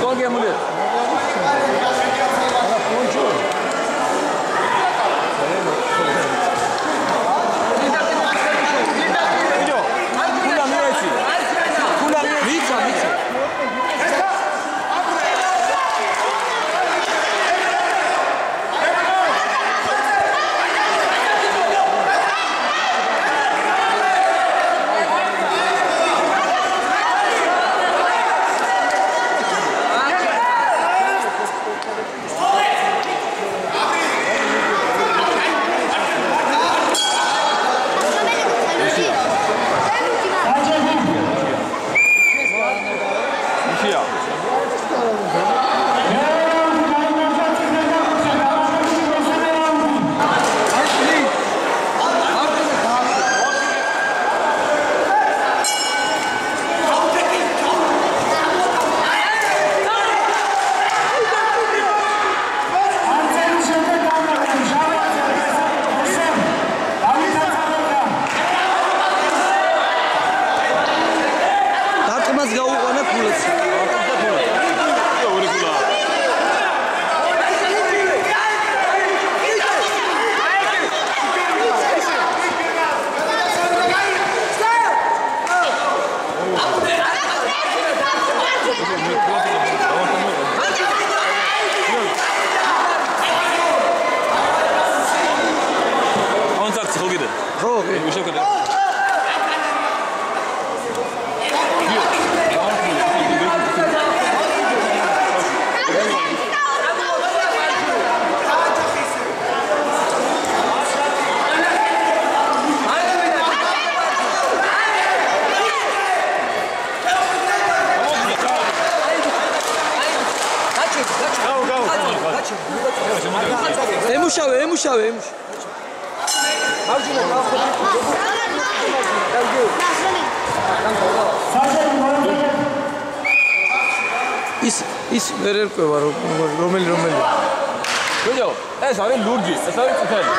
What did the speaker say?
Son gel Mulut. Rogi. Okay. Okay. ემუშავე, ემუშავე, ემუშავე. გავჯინა გავხდი. ის ის ვერ ერკვევა რომელი რომელი. ვიდეო, ეს არის ლურჯი, ეს არის წითელი.